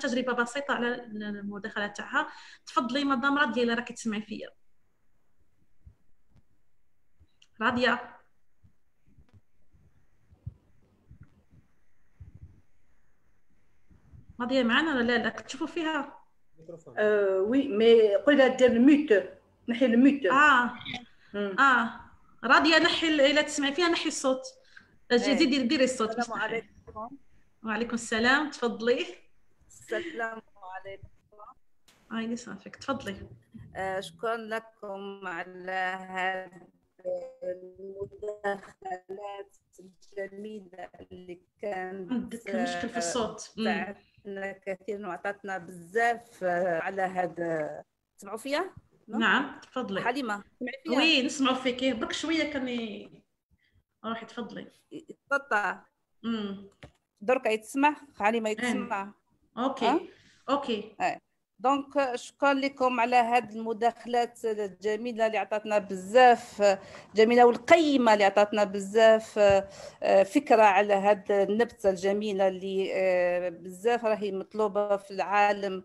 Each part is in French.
تجربة بسيطة على المداخله تاعها. تفضلي مدام راضيه إلا راكي تسمعي فيا. راضيه راضيه معنا ولا لا؟ لا كتشوفوا فيها وي مي قولي دير الميوت. نحي الميوت. آه. آه. راضيه نحي إلا تسمعي فيها نحي الصوت. زيدي ديري الصوت. السلام عليكم. وعليكم السلام. تفضلي. السلام عليكم. عيني صافيك تفضلي. آه شكرا لكم على هذه المداخلات الجميلة اللي كانت عندك مشكل في الصوت. ساعدتنا كثيرا وعطتنا بزاف على هذا. تسمعوا فيا؟ نعم تفضلي. حليمة تسمعي؟ وي نسمعوا فيك. برك شوية كان روحي تفضلي. امم درك يتسمع؟ حليمة يتسمع. أوكي؟ أوكي أه. دونك شكرا لكم على هذه المداخلات الجميله اللي عطاتنا بزاف جميلة والقيمة اللي عطاتنا بزاف فكرة على هذه النبتة الجميلة اللي بزاف راهي مطلوبة في العالم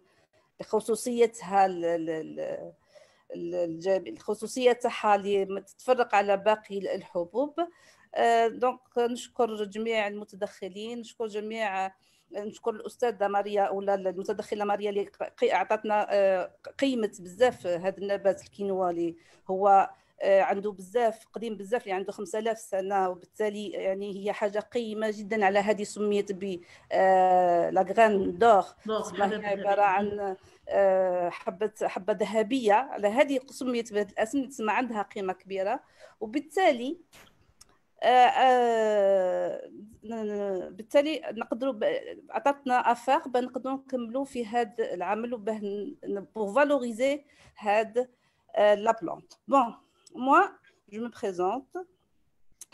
لخصوصيتها الخصوصيه تاعها اللي تتفرق على باقي الحبوب دونك نشكر جميع المتدخلين نشكر جميع نشكر الأستاذة ماريا ولا المتدخلة ماريا اللي اعطتنا قيمة بزاف هذا النبات الكينوا اللي هو عنده بزاف قديم بزاف اللي عنده 5000 سنة وبالتالي يعني هي حاجة قيمة جدا على هذه سميت ب لاغران دور. هي عبارة عن حبة حبة ذهبية على هذه سميت بهذا الأسم تسمى عندها قيمة كبيرة وبالتالي بالتالي نقدروا عطاتنا افاق باه نقدروا نكملوا في هذا العمل وباه بور فالوريزي هاد لا بلانت بون moi je me présente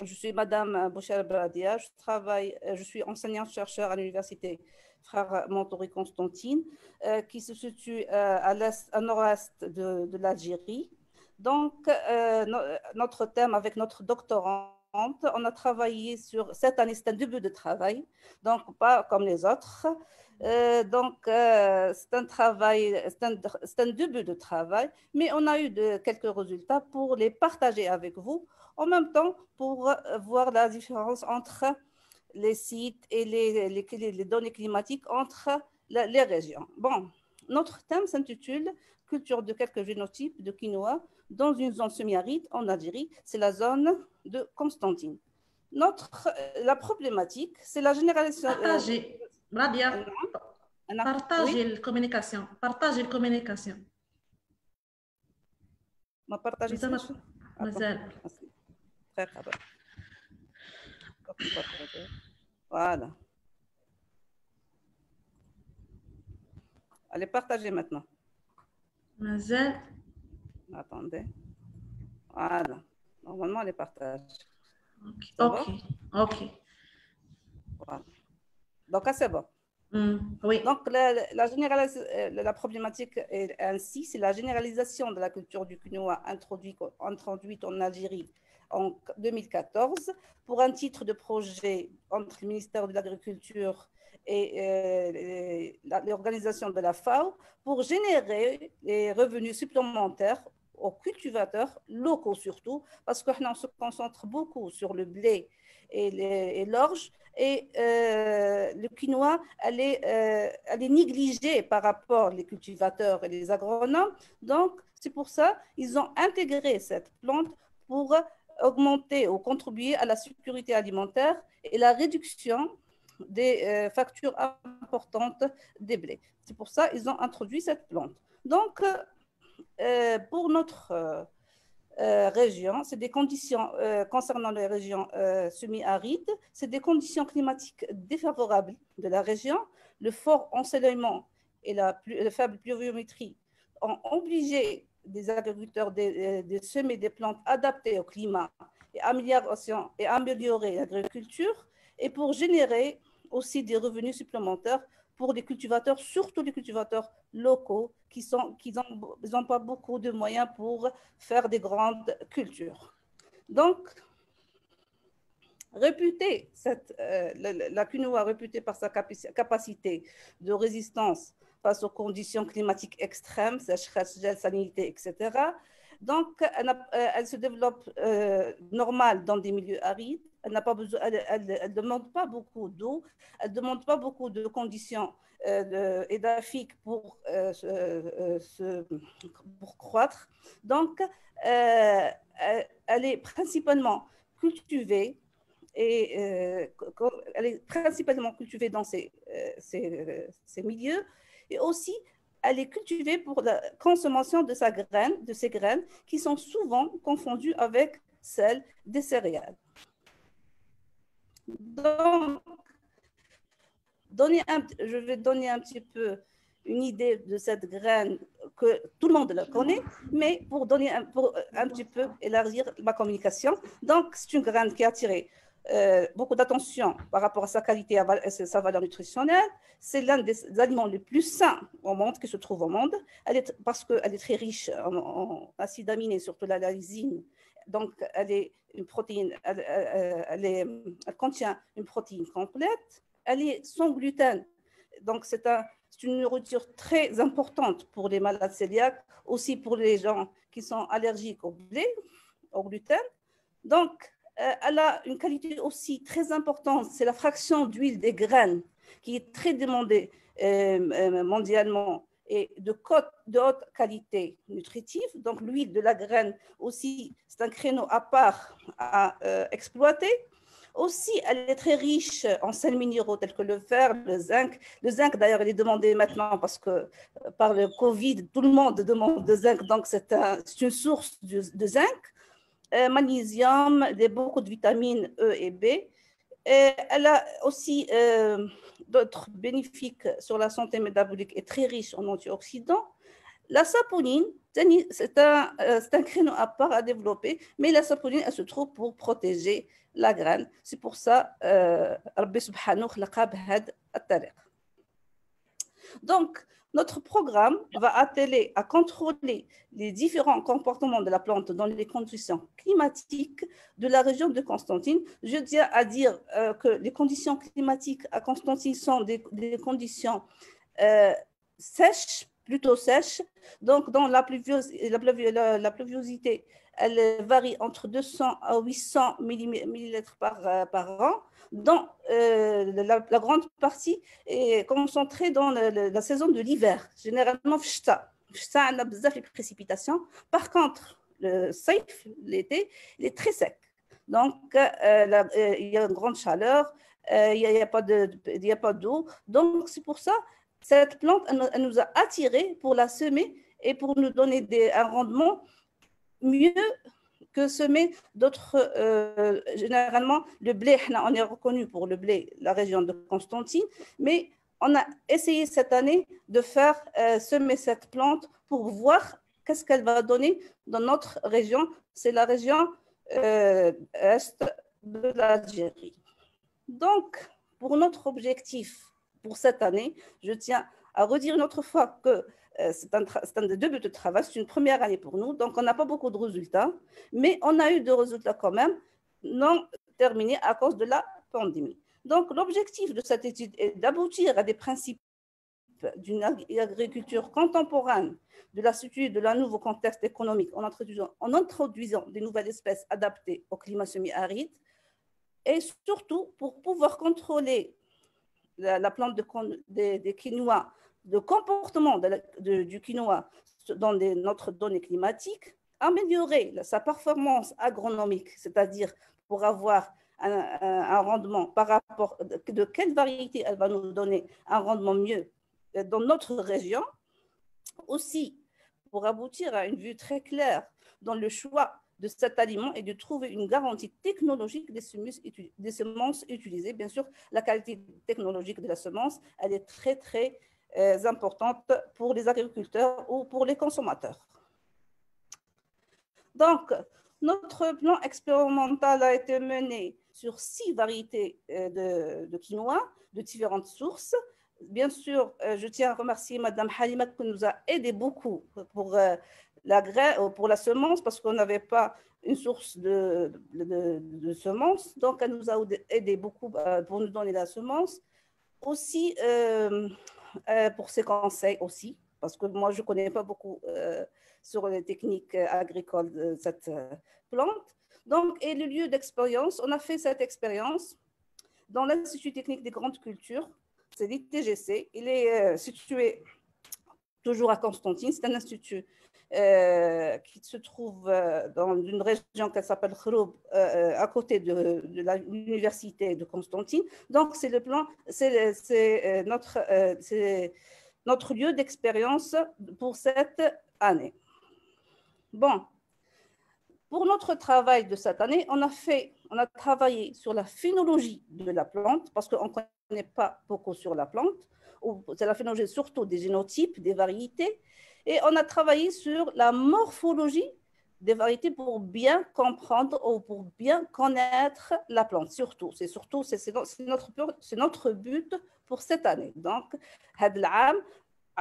je suis madame Boucher Bradia je travaille je suis enseignante chercheur à l'université frère Montori Constantine euh, qui se situe euh, à l'est à nord-est de, de l'Algérie donc euh, no, notre thème avec notre doctorant on a travaillé sur cette année, c'est un début de travail, donc pas comme les autres. Euh, donc, euh, c'est un travail, c'est un, début de travail, mais on a eu de, quelques résultats pour les partager avec vous, en même temps pour voir la différence entre les sites et les, données climatiques entre les régions. Bon, notre thème s'intitule Culture de quelques génotypes de quinoa dans une zone semi-aride en Algérie, c'est la zone de Constantine. Notre, la problématique, c'est la généralisation. Partagez, Rabia. Partagez la communication. Partagez la communication. ما partagez مازال Voilà. Allez partager maintenant. مازال Attendez. Voilà. Normalement, les partages. Ok. Ok. Voilà. Donc, c'est bon. Mm, oui. Donc, la, la, la, la problématique est ainsi, c'est la généralisation de la culture du quinoa introduite, introduite en Algérie en 2014 pour un titre de projet entre le ministère de l'Agriculture et euh, l'organisation de la FAO pour générer les revenus supplémentaires aux cultivateurs locaux surtout, parce qu'on se concentre beaucoup sur le blé et l'orge, et, euh, le quinoa, elle est, euh, elle est négligée par rapport aux cultivateurs et les agronomes. Donc, c'est pour ça qu'ils ont intégré cette plante pour augmenter ou contribuer à la sécurité alimentaire et la réduction des euh, factures importantes des blés. C'est pour ça qu'ils ont introduit cette plante. Donc, pour notre euh, région, c'est des conditions concernant les régions semi-arides, c'est des conditions climatiques défavorables de la région. Le fort ensoleillement et la, faible pluviométrie ont obligé des agriculteurs de, de, semer des plantes adaptées au climat et et améliorer l'agriculture et pour générer aussi des revenus supplémentaires pour les cultivateurs, surtout les cultivateurs locaux qui n'ont qui ont pas beaucoup de moyens pour faire des grandes cultures. Donc, réputée, cette, la, la quinoa réputée par sa capacité de résistance face aux conditions climatiques extrêmes, sécheresse, gel, salinité, etc. Donc, elle, se développe normale dans des milieux arides. Elle n'a pas besoin, elle, demande pas beaucoup d'eau, elle demande pas beaucoup de conditions euh, édaphiques pour, se, pour croître. Donc, elle est principalement cultivée et elle est principalement cultivée dans ces milieux et aussi elle est cultivée pour la consommation de sa graine, de ses graines, qui sont souvent confondues avec celles des céréales. Donc, donner je vais donner un petit peu une idée de cette graine que tout le monde la connaît, mais pour donner un, pour un petit peu élargir ma communication. Donc, c'est une graine qui a attiré euh, beaucoup d'attention par rapport à sa qualité et sa valeur nutritionnelle. C'est l'un des aliments les plus sains au monde qui se trouve au monde. Elle est, parce qu'elle est très riche en, acides aminés, surtout la lysine. Donc, elle est une protéine, elle, contient une protéine complète. Elle est sans gluten. Donc, c'est un, une nourriture très importante pour les malades cœliaques, aussi pour les gens qui sont allergiques au blé, au gluten. Donc, euh, elle a une qualité aussi très importante, c'est la fraction d'huile des graines qui est très demandée euh, euh, mondialement et de, de haute qualité nutritive. Donc l'huile de la graine aussi, c'est un créneau à part à exploiter. Aussi, elle est très riche en sels minéraux tels que le fer, le zinc. Le zinc, d'ailleurs, il est demandé maintenant parce que par le Covid, tout le monde demande de zinc, donc c'est un, une source de zinc. Euh, magnésium, beaucoup de vitamines E et B. Elle a aussi euh, d'autres bénéfices sur la santé métabolique et très riche en antioxydants. La saponine, c'est un, euh, un, créneau à part à développer, mais la saponine, elle se trouve pour protéger la graine. C'est pour ça, euh, Donc, notre programme va atteler à contrôler les différents comportements de la plante dans les conditions climatiques de la région de Constantine. Je tiens à dire euh, que les conditions climatiques à Constantine sont des, conditions euh, sèches, plutôt sèches. Donc, dans la, pluviosité, elle varie entre 200 à 800 millilitres par, euh, par an euh, la, grande partie est concentrée dans la saison de l'hiver, généralement Fshta. Fshta, a besoin de précipitations. Par contre, le saif, l'été, il est très sec. Donc, euh, euh, il y a une grande chaleur, il n'y a, pas d'eau. Donc, c'est pour ça, cette plante, elle, nous a attirés pour la semer et pour nous donner un rendement mieux que semer d'autres. Euh, généralement, le blé, on est reconnu pour le blé, la région de Constantine, mais on a essayé cette année de faire euh, semer cette plante pour voir qu'est-ce qu'elle va donner dans notre région. C'est la région euh, est de l'Algérie. Donc, pour notre objectif pour cette année, je tiens à redire une autre fois que c'est un, un, début de travail, c'est une première année pour nous, donc on n'a pas beaucoup de résultats, mais on a eu des résultats quand même non terminés à cause de la pandémie. Donc l'objectif de cette étude est d'aboutir à des principes d'une agriculture contemporaine, de la de la nouveau contexte économique en introduisant, des nouvelles espèces adaptées au climat semi-aride, et surtout pour pouvoir contrôler la, plante de, des quinoa de comportement du quinoa dans notre donnée climatique, améliorer sa performance agronomique, c'est-à-dire pour avoir un, rendement par rapport de quelle variété elle va nous donner un rendement mieux dans notre région, aussi pour aboutir à une vue très claire dans le choix de cet aliment et de trouver une garantie technologique des semences, des semences utilisées. Bien sûr, la qualité technologique de la semence, elle est très, très importantes pour les agriculteurs ou pour les consommateurs. Donc, notre plan expérimental a été mené sur six variétés euh, de, quinoa de différentes sources. Bien sûr, euh, je tiens à remercier Madame Halima qui nous a aidé beaucoup pour la graine, pour la semence, parce qu'on n'avait pas une source de, de, semences. Donc, elle nous a aidé beaucoup euh, pour nous donner la semence. Aussi, euh, euh, pour ses conseils aussi, parce que moi, je ne connais pas beaucoup sur les techniques agricoles de cette plante. Donc, et le lieu d'expérience, on a fait cette expérience dans l'Institut technique des grandes cultures, c'est l'ITGC. Il est situé toujours à Constantine, c'est un institut euh, qui se trouve euh, dans une région qui s'appelle Khroub, euh, à côté de, l'université de Constantine. Donc, c'est le plan, c'est notre, notre lieu d'expérience pour cette année. Bon, pour notre travail de cette année, on a fait, on a travaillé sur la phénologie de la plante parce qu'on ne connaît pas beaucoup sur la plante. C'est la phénologie surtout des génotypes, des variétés. Et on a travaillé sur la morphologie des variétés pour bien comprendre ou pour bien connaître la plante, surtout. C'est surtout, c'est notre, notre but pour cette année. Donc,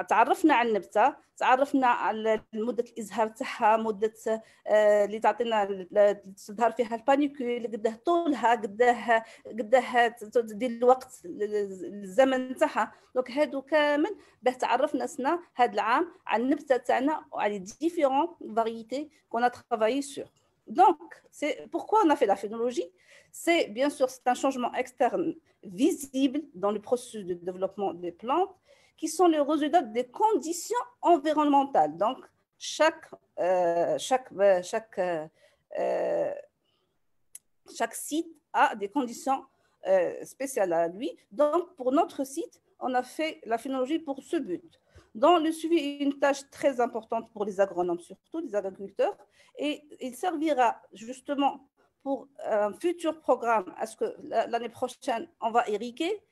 تعرفنا على النبتة تعرفنا على مدة الإزهار تاعها مدة آه، اللي تعطينا تظهر فيها البانيكول قداه طولها قداه قداه دير الوقت الزمن تاعها دونك هادو كامل باه تعرفنا سنا هذا العام على النبتة تاعنا وعلى ديفيرون فاريتي كون ترافايي سور Donc, c'est pourquoi on a fait la phénologie. C'est bien sûr c'est un externe visible dans le processus de développement des plantes qui sont les résultats des conditions environnementales. Donc, chaque, euh, chaque, euh, chaque, euh, chaque site a des conditions spéciales à lui. Donc, pour notre site, on a fait la phénologie pour ce but. Dans le suivi, une tâche très importante pour les agronomes, surtout les agriculteurs, et il servira justement pour un futur programme. Est-ce que l'année prochaine, on va irriguer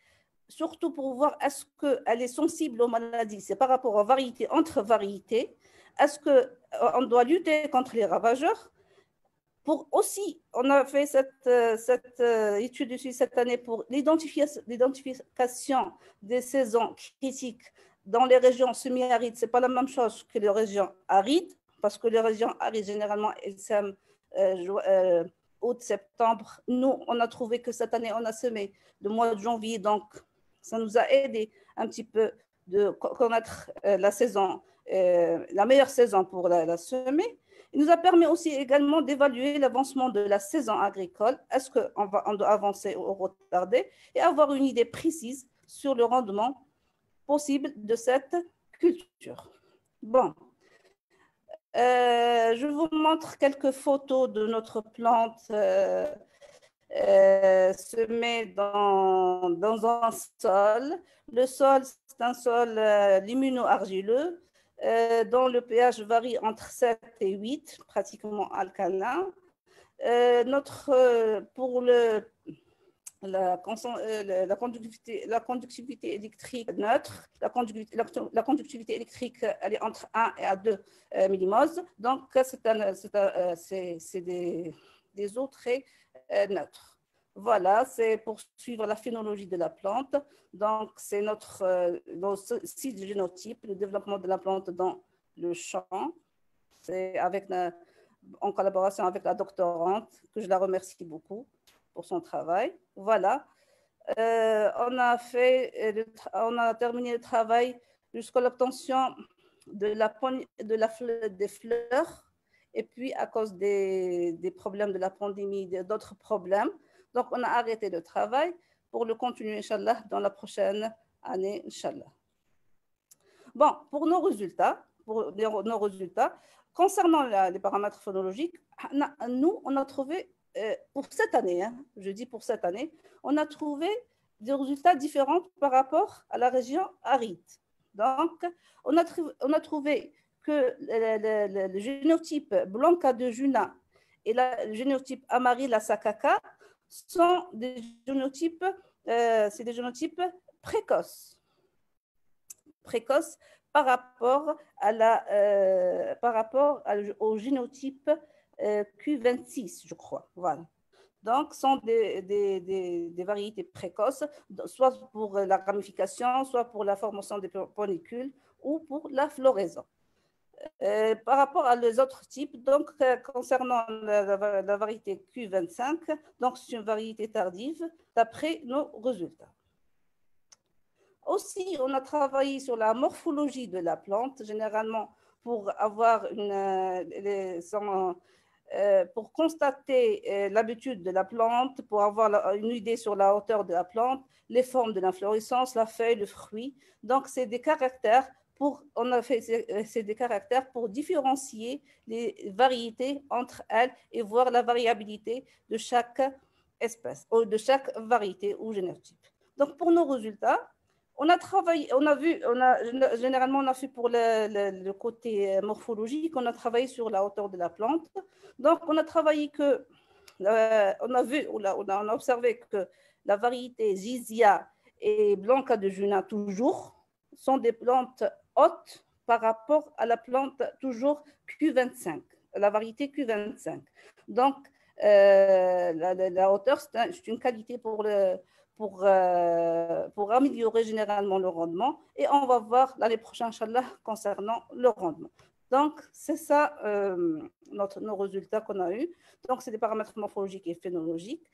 surtout pour voir est-ce qu'elle est sensible aux maladies. C'est par rapport aux variétés, entre variétés. Est-ce qu'on euh, doit lutter contre les ravageurs? Pour aussi, on a fait cette, euh, cette euh, étude ici cette année pour l'identification des saisons critiques dans les régions semi-arides. Ce n'est pas la même chose que les régions arides, parce que les régions arides, généralement, elles sèment août, septembre. Nous, on a trouvé que cette année, on a semé le mois de janvier, donc ça nous a aidé un petit peu de connaître euh, la saison, euh, la meilleure saison pour la, semer. Il nous a permis aussi également d'évaluer l'avancement de la saison agricole. Est-ce qu'on on doit avancer ou retarder et avoir une idée précise sur le rendement possible de cette culture? Bon, euh, je vous montre quelques photos de notre plante se met dans, dans, un sol. Le sol, c'est un sol euh, limino-argileux euh, dont le pH varie entre 7 et 8, pratiquement alcalin. notre, pour le, la, conductivité, la conductivité électrique neutre, la conductivité, la, conductivité électrique, elle est entre 1 et 2 millimos. Donc, c'est des, des eaux très euh, neutre. Voilà, c'est pour suivre la phénologie de la plante. Donc, c'est notre, euh, site génotype, le développement de la plante dans le champ. C'est avec en collaboration avec la doctorante, que je la remercie beaucoup pour son travail. Voilà. Euh, on, a fait, on a terminé le travail jusqu'à l'obtention de la, de la, des fleurs et puis, à cause des, problèmes de la pandémie, d'autres problèmes, donc on a arrêté le travail pour le continuer, Inch'Allah, dans la prochaine année, Inch'Allah. Bon, pour nos résultats, pour nos résultats, concernant les paramètres phonologiques, nous, on a trouvé, euh, pour cette année, hein, je dis pour cette année, on a trouvé des résultats différents par rapport à la région aride. Donc, on a trouvé que le, génotype Blanca de Juna et le génotype Amarilla Sakaka sont des génotypes, euh, des génotypes précoces. Précoces par rapport, à la, euh, par rapport au génotype euh, Q26, je crois. Voilà. Donc, sont des, des, des, des, variétés précoces, soit pour la ramification, soit pour la formation des panicules ou pour la floraison. Euh, par rapport à les autres types, donc euh, concernant la, variété Q25, donc c'est une variété tardive d'après nos résultats. Aussi, on a travaillé sur la morphologie de la plante, généralement pour avoir une, les, euh, pour constater l'habitude de la plante, pour avoir une idée sur la hauteur de la plante, les formes de l'inflorescence, la feuille, le fruit. Donc, c'est des caractères pour, on a fait euh, c'est des caractères pour différencier les variétés entre elles et voir la variabilité de chaque espèce, ou de chaque variété ou génotype. Donc, pour nos résultats, on a travaillé, on a vu, on a, généralement, on a fait pour le, côté euh, morphologique, on a travaillé sur la hauteur de la plante. Donc, on a travaillé que, euh, on a vu, on a, on a observé que la variété Zizia et Blanca de Juna, toujours, sont des plantes hautes par rapport à la plante toujours Q25, la variété Q25. Donc, euh, la, hauteur, c'est une qualité pour pour, euh, pour améliorer généralement le rendement. Et on va voir l'année prochaine, Inch'Allah, concernant le rendement. Donc, c'est ça euh, notre, nos résultats qu'on a eus. Donc, c'est des paramètres morphologiques et phénologiques.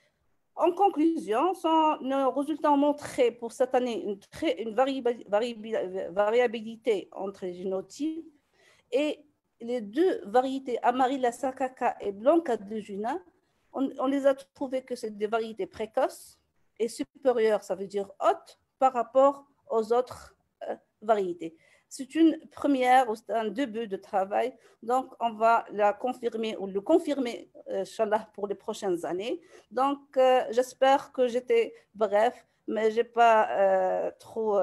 En conclusion, nos résultats ont montré pour cette année une, variabilité entre les génotypes et les deux variétés, Amarilla sakaka et Blanca de Juna, on, les a trouvées que c'est des variétés précoces et supérieure, ça veut dire haute par rapport aux autres euh, variétés. C'est une première ou un début de travail, donc on va la confirmer ou le confirmer, euh, pour les prochaines années. Donc, euh, j'espère que j'étais bref, mais je n'ai pas euh, trop.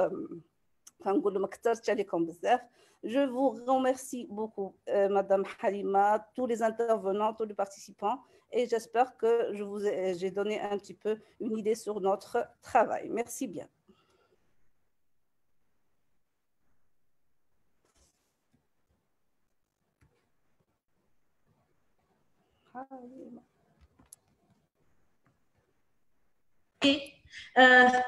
Je vous remercie beaucoup, Madame Halima, tous les intervenants, tous les participants et j'espère que je vous ai, j'ai donné un petit peu une idée sur notre travail. Merci bien. عظيمة آه،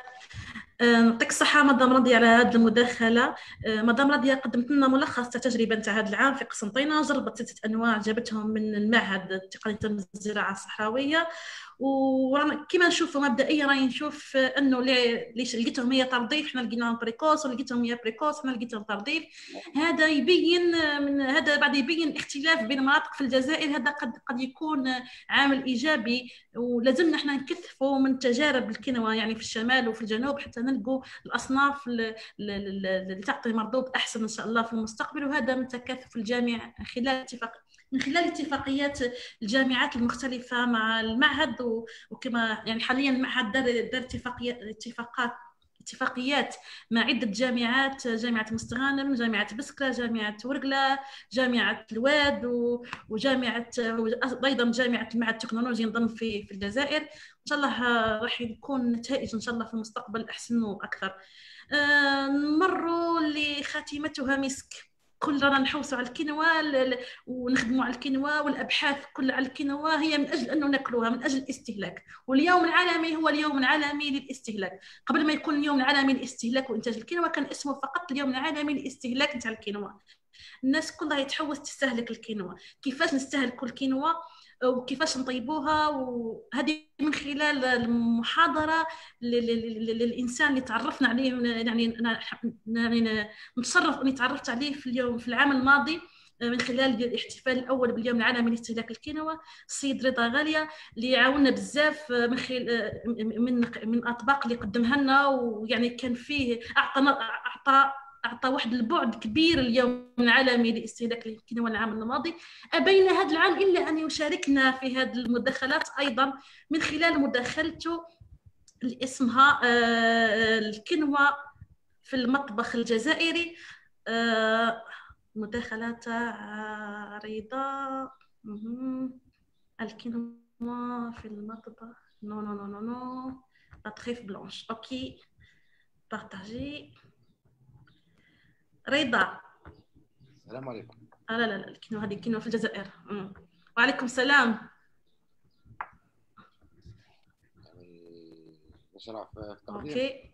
آه، الصحة مدام راضية على هذه المداخلة. آه، مدام راضية قدمت لنا ملخص تجربة نتاع هذا العام في قسنطينة جربت ستة أنواع جابتهم من المعهد التقني الزراعة الصحراوية وكما نشوفوا مبدئيا راني نشوف انه اللي لقيتهم هي ترضيف حنا لقيناهم بريكوس ولقيتهم هي بريكوس حنا لقيتهم ترضيف. هذا يبين من هذا بعد يبين اختلاف بين المناطق في الجزائر هذا قد قد يكون عامل إيجابي ولازمنا إحنا نكثفوا من تجارب الكينوا يعني في الشمال وفي الجنوب حتى نلقوا الأصناف اللي تعطي مردود أحسن إن شاء الله في المستقبل وهذا من تكاثف الجامع خلال اتفاق من خلال اتفاقيات الجامعات المختلفة مع المعهد وكما يعني حاليا المعهد دار, دار اتفاقيات اتفاقات اتفاقيات مع عدة جامعات جامعة مستغانم جامعة بسكرة جامعة ورقلة جامعة الواد وجامعة أيضا جامعة المعهد التكنولوجي نظن في في الجزائر. إن شاء الله راح يكون نتائج إن شاء الله في المستقبل أحسن وأكثر. آه، نمروا لخاتمتها مسك. كل رانا نحوسوا على الكينوا ونخدموا على الكينوا والأبحاث كلها على الكينوا هي من أجل أنه ناكلوها من أجل الاستهلاك. واليوم العالمي هو اليوم العالمي للاستهلاك. قبل ما يكون اليوم العالمي للاستهلاك وإنتاج الكينوا كان اسمه فقط اليوم العالمي للاستهلاك نتاع الكينوا. الناس كلها يتحوس تستهلك الكينوا. كيفاش نستهلكوا الكينوا؟ وكيفاش نطيبوها وهذه من خلال المحاضرة للإنسان اللي تعرفنا عليه يعني يعني نتشرف أني تعرفت عليه في اليوم في العام الماضي من خلال الاحتفال الأول باليوم العالمي لاستهلاك الكينوا السيد رضا غالية اللي عاوننا بزاف من خلال من من الاطباق اللي قدمها لنا ويعني كان فيه أعطى أعطى أعطى واحد البعد كبير اليوم العالمي لاستهلاك الكينوا العام الماضي. أبين هذا العام إلا أن يشاركنا في هذه المداخلات أيضا من خلال مداخلته اللي اسمها آه، الكنوة في المطبخ الجزائري. آه، مداخلات عريضة. الكنوة في المطبخ. نو نو نو نو نو لا تريف بلانش أوكي بارتاجي رضا. السلام عليكم. آه لا لا لا الكينو هذه كينو في الجزائر. مم. وعليكم السلام. نشرح في التقديم أوكي.